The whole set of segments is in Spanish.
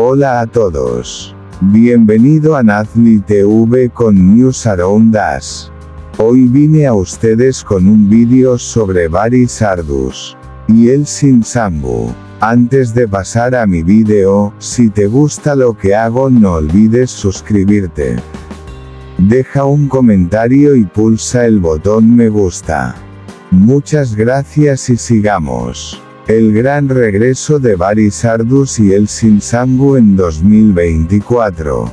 Hola a todos. Bienvenido a Nazli TV con News Around Us. Hoy vine a ustedes con un vídeo sobre Varys Ardus y el Sin Sambu. Antes de pasar a mi vídeo, si te gusta lo que hago no olvides suscribirte. Deja un comentario y pulsa el botón me gusta. Muchas gracias y sigamos. El gran regreso de Varys Ardus y el Sinsangu en 2024.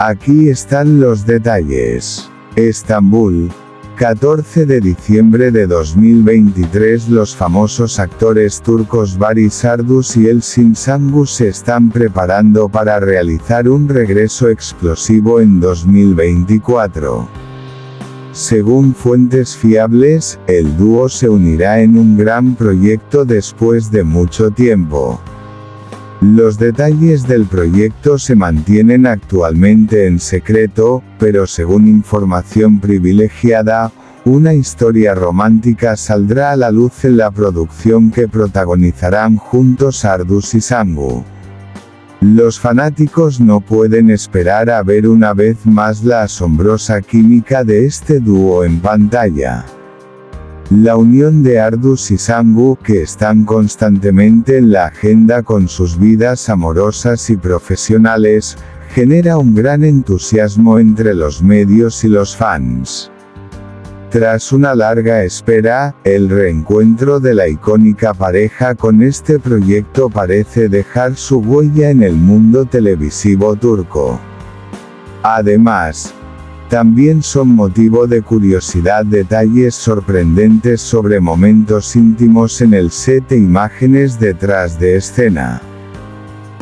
Aquí están los detalles. Estambul, 14 de diciembre de 2023 Los famosos actores turcos Varys Ardus y el Sinsangu se están preparando para realizar un regreso explosivo en 2024. Según fuentes fiables, el dúo se unirá en un gran proyecto después de mucho tiempo. Los detalles del proyecto se mantienen actualmente en secreto, pero según información privilegiada, una historia romántica saldrá a la luz en la producción que protagonizarán juntos Ardus y Sangu. Los fanáticos no pueden esperar a ver una vez más la asombrosa química de este dúo en pantalla. La unión de Ardus y Sangu que están constantemente en la agenda con sus vidas amorosas y profesionales, genera un gran entusiasmo entre los medios y los fans. Tras una larga espera, el reencuentro de la icónica pareja con este proyecto parece dejar su huella en el mundo televisivo turco. Además, también son motivo de curiosidad detalles sorprendentes sobre momentos íntimos en el set e imágenes detrás de escena.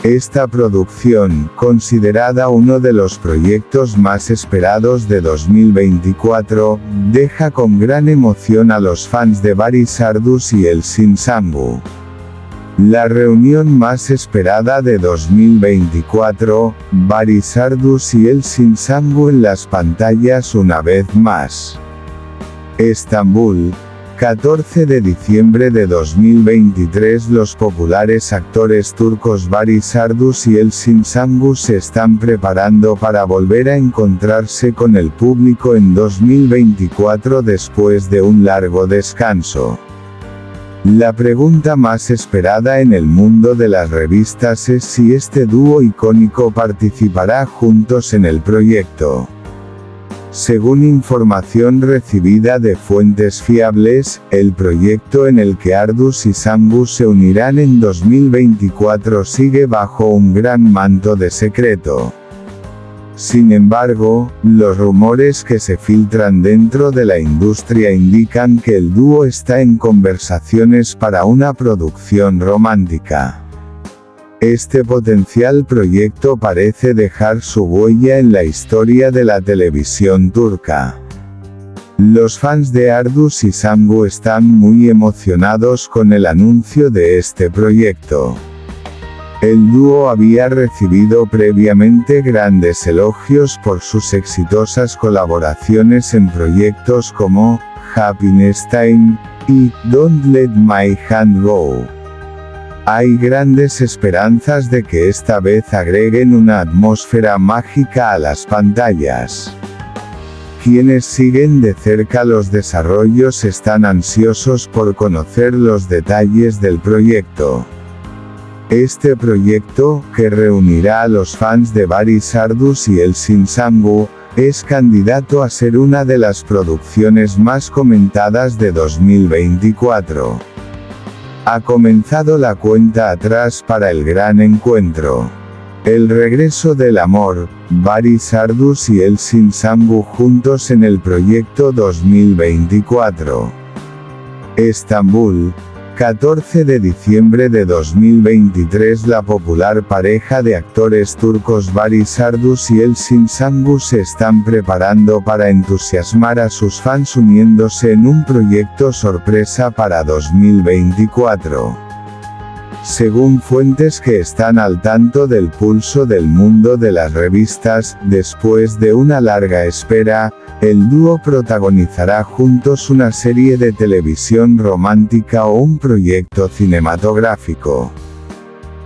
Esta producción, considerada uno de los proyectos más esperados de 2024, deja con gran emoción a los fans de Varys Ardus y el Sin Sambu. La reunión más esperada de 2024, Varys Ardus y el Sin Sambu en las pantallas una vez más. Estambul, 14 de diciembre de 2023 Los populares actores turcos Barry Ardus y el Sinsangu se están preparando para volver a encontrarse con el público en 2024 después de un largo descanso. La pregunta más esperada en el mundo de las revistas es si este dúo icónico participará juntos en el proyecto. Según información recibida de fuentes fiables, el proyecto en el que Ardus y Sambu se unirán en 2024 sigue bajo un gran manto de secreto. Sin embargo, los rumores que se filtran dentro de la industria indican que el dúo está en conversaciones para una producción romántica. Este potencial proyecto parece dejar su huella en la historia de la televisión turca. Los fans de Ardus y Sangu están muy emocionados con el anuncio de este proyecto. El dúo había recibido previamente grandes elogios por sus exitosas colaboraciones en proyectos como Happiness Time y Don't Let My Hand Go. Hay grandes esperanzas de que esta vez agreguen una atmósfera mágica a las pantallas. Quienes siguen de cerca los desarrollos están ansiosos por conocer los detalles del proyecto. Este proyecto, que reunirá a los fans de Varys Ardus y el Sinsangu, es candidato a ser una de las producciones más comentadas de 2024. Ha comenzado la cuenta atrás para el gran encuentro. El regreso del amor, Varys Ardus y el Sinsambu juntos en el proyecto 2024. Estambul, 14 de diciembre de 2023 la popular pareja de actores turcos Barış Ardus y Elsin Sangu se están preparando para entusiasmar a sus fans uniéndose en un proyecto sorpresa para 2024. Según fuentes que están al tanto del pulso del mundo de las revistas, después de una larga espera, el dúo protagonizará juntos una serie de televisión romántica o un proyecto cinematográfico.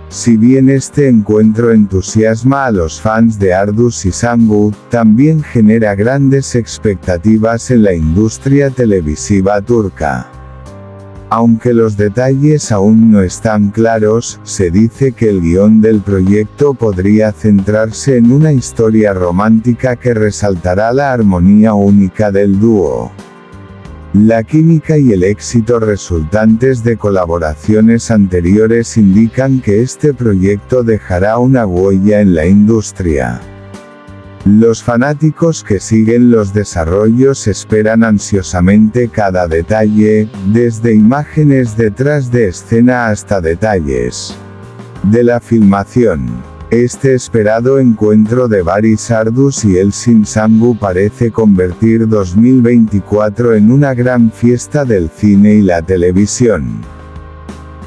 Si bien este encuentro entusiasma a los fans de Ardus y Sangu, también genera grandes expectativas en la industria televisiva turca. Aunque los detalles aún no están claros, se dice que el guion del proyecto podría centrarse en una historia romántica que resaltará la armonía única del dúo. La química y el éxito resultantes de colaboraciones anteriores indican que este proyecto dejará una huella en la industria. Los fanáticos que siguen los desarrollos esperan ansiosamente cada detalle, desde imágenes detrás de escena hasta detalles de la filmación. Este esperado encuentro de Baris Ardus y Elsin Sangu parece convertir 2024 en una gran fiesta del cine y la televisión.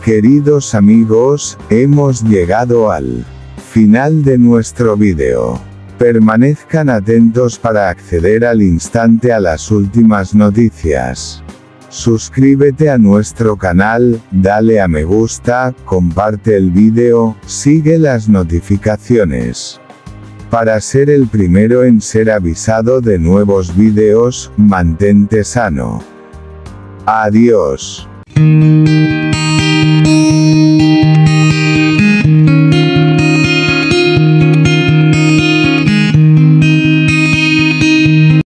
Queridos amigos, hemos llegado al final de nuestro vídeo. Permanezcan atentos para acceder al instante a las últimas noticias. Suscríbete a nuestro canal, dale a me gusta, comparte el vídeo, sigue las notificaciones. Para ser el primero en ser avisado de nuevos vídeos, mantente sano. Adiós.